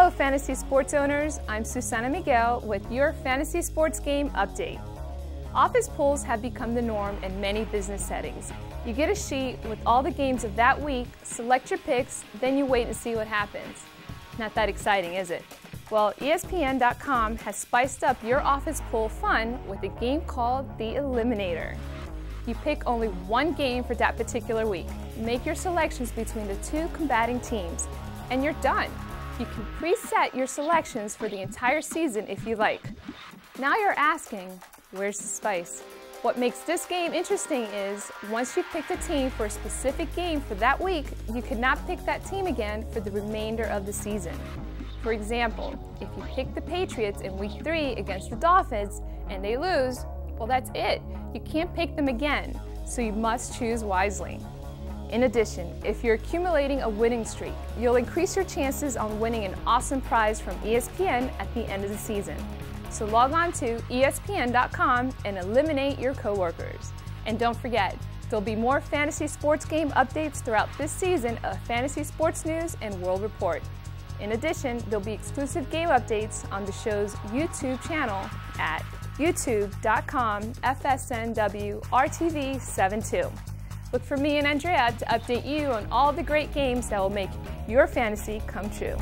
Hello, fantasy sports owners. I'm Susanna Miguel with your fantasy sports game update. Office pools have become the norm in many business settings. You get a sheet with all the games of that week, select your picks, then you wait and see what happens. Not that exciting, is it? Well, ESPN.com has spiced up your office pool fun with a game called the Eliminator. You pick only one game for that particular week, make your selections between the two combating teams, and you're done. You can preset your selections for the entire season if you like. Now you're asking, where's the spice? What makes this game interesting is once you've picked a team for a specific game for that week, you cannot pick that team again for the remainder of the season. For example, if you pick the Patriots in week three against the Dolphins and they lose, well, that's it. You can't pick them again, so you must choose wisely. In addition, if you're accumulating a winning streak, you'll increase your chances on winning an awesome prize from ESPN at the end of the season. So log on to ESPN.com and eliminate your coworkers. And don't forget, there'll be more fantasy sports game updates throughout this season of Fantasy Sports News and World Report. In addition, there'll be exclusive game updates on the show's YouTube channel at youtube.com FSNWRTV72. Look for me and Andrea to update you on all the great games that will make your fantasy come true.